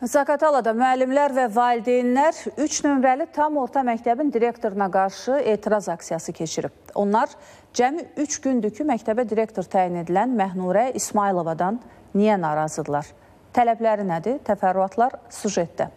Zaqatalada müəllimlər və valideynlər 3 nömrəli tam orta məktəbin direktoruna qarşı etiraz aksiyası keçirib. Onlar cəmi 3 gündür ki, məktəbə direktor təyin edilən Məhnurə İsmayılovadan niyə narazıdırlar? Tələbləri nədir? Təfərrüatlar sujetdə.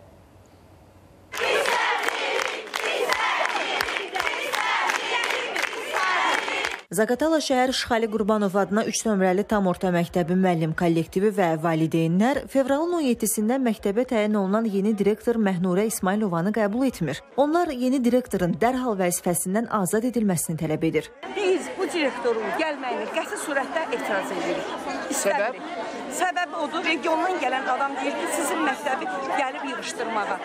Zaqatala şəhər İşxali Qurbanov adına 3 nömrəli tam orta məktəbin müəllim kollektivi və valideynlər fevralın 17-sindən məktəbə təyin olunan yeni direktor Məhnurə İsmailovanı qəbul etmir. Onlar yeni direktorun dərhal vəzifəsindən azad edilməsini tələb edir. Biz bu direktorun gəlməyini qəti surətdə etiraz edirik. Səbəb? Səbəb odur, regiondan gələn adam deyir ki, sizin məktəbi gəlib yığışdırmağa.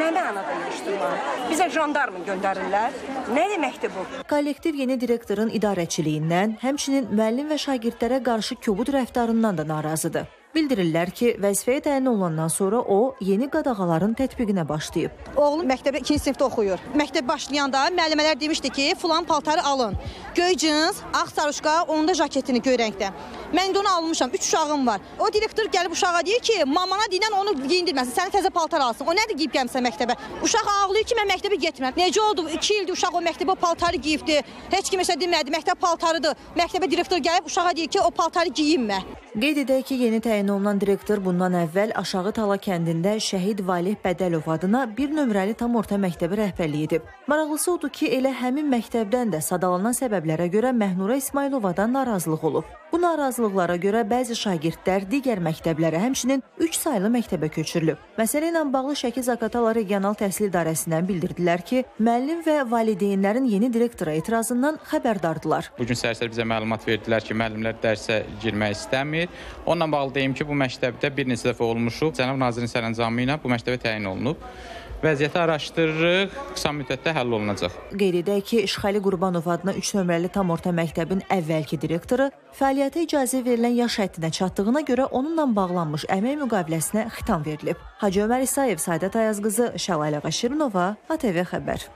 Nə mənada yığışdırmağa? Bizə jandarmı göndərirlər. Nə deməkdir bu? Kollektiv yeni direktorun idarəçiliyindən, həmçinin müəllim və şagirdlərə qarşı kobud rəftarından da narazıdır. Bildirirlər ki, vəzifəyə təyin olunandan sonra o yeni qadağaların tətbiqinə başlayıb. Oğlum məktəbdə 2-ci sinifdə oxuyur. Məktəb başlayanda müəllimələr demişdi ki, filan paltarı alın. Göy cins, ağ sarışqa, onun da jaketini göy rəngdə. Mən indi onu almışam. 3 uşağım var. O direktor gəlib uşağa deyir ki, mamana deyən onu geyindirməsin, sənə təzə paltar alsın. O nədir geyib gəlmisən məktəbə? Uşaq ağlayır ki, mən məktəbə getmirəm. Necə oldu? 2 ildir uşaq o məktəbə o paltarı geyibdi. Heç kim isə demədi, məktəb paltarıdır. Məktəbə direktor gəlib uşağa deyir ki, o paltarı geyinmə. Qeyd edək ki, yeni təyin olunan direktor bundan əvvəl Aşağı Tala kəndində Şəhid Valih Bədəlov adına bir nömrəli tam orta məktəbi rəhbərlik edib. Maraqlısı odur ki, elə həmin məktəbdən də sadalanan səbəblərə görə Məhnura İsmayılovadan narazılıq olub. Bu narazılıqlara görə bəzi şagirdlər digər məktəblərə, həmçinin 3 saylı məktəbə köçürülüb. Məsələ ilə bağlı Şəki Zaqatala Regional Təhsil İdarəsindən bildirdilər ki, müəllim və valideynlərin yeni direktora etirazından xəbərdardılar. Bu gün səhər-səhər bizə məlumat verdilər ki, müəllimlər dərsə girmək istəmir. Onunla bağlı deyim ki, bu məktəbdə bir neçə dəfə olmuşuq. Cənab nazirin sərəncamı ilə bu məktəbə təyin olunub. Vəziyyəti araşdırırıq, qısa müddətdə həll olunacaq. Qeyd edək ki, İşxali Qurbanov adına 3 nömrəli tam orta məktəbin əvvəlki direktoru fəaliyyətə icazə verilən yaş həddinə çatdığına görə onunla bağlanmış əmək müqaviləsinə xitam verilib. Hacı Ömər İsayev, Saadət Ayazqızı, Şəlalə Qaşirinova, ATV xəbər.